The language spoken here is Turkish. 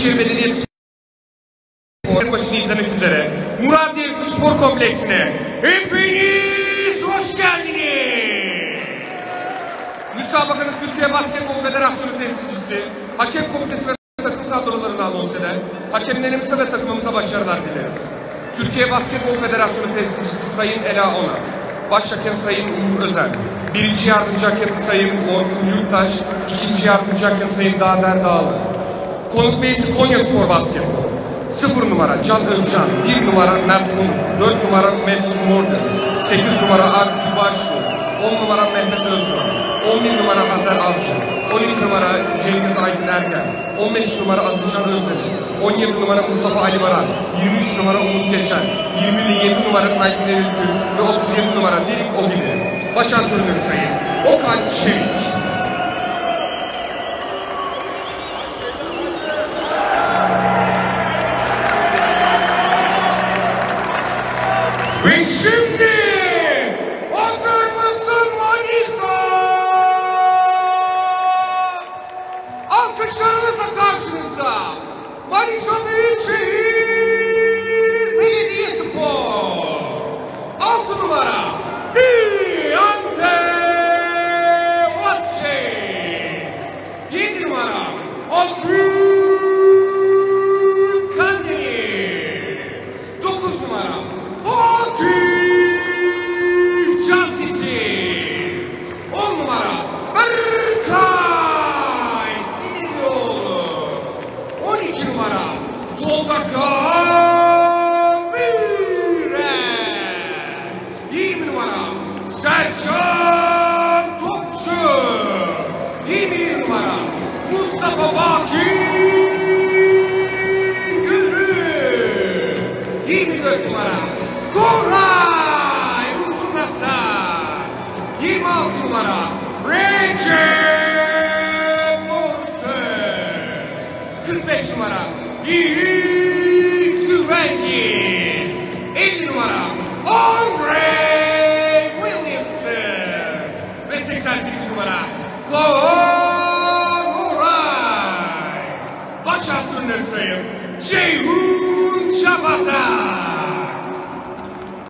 Büyükşehir Belediyesi maçını izlemek üzere Muradiye Spor Kompleksine hepiniz hoş geldiniz. Müsabakanın Türkiye Basketbol Federasyonu temsilcisi, hakem komitesi ve takım kadrolarını anons eder. Hakemlerimize ve takımımıza başarılar dileriz. Türkiye Basketbol Federasyonu temsilcisi Sayın Ela Onat, Baş Hakem Sayın Uğur Özen, Birinci Yardımcı Hakem Sayın Orkun Yurttaş, İkinci Yardımcı Hakem Sayın Dağder Dağlı. Konuk Beysi Konya Spor Basketbol. 0 numara Can Özcan, 1 numara Mert Konuk, 4 numara Metin Morgan, 8 numara Artur Başlı, 10 numara Mehmet Özkan, 11 numara Hazer Avcı, 12 numara Cengiz Aydın Ergen, 15 numara Azizcan Özdemir, 17 numara Mustafa Ali Baran, 23 numara Umut Geçen, 27 numara Tayfun Eylülkül ve 37 numara Dirik Ogili. Baş antrenörü Sayın Okan Çevik. Ve şimdi hazır mısın Manisa? Alkışlarınızla karşınızda Manisa Büyükşehir Belediyespor. Altı numara Diante Watkins. Yedi numara Akgül Sercan Topçu. Yirmi bir numara. Mustafa Bakir Gülrü. 24 numara. Koray Uzunasar 26 numara. Recep Bozsöz 45 numara. Yiğit Güvenki 50 numara. Andre Oray Baş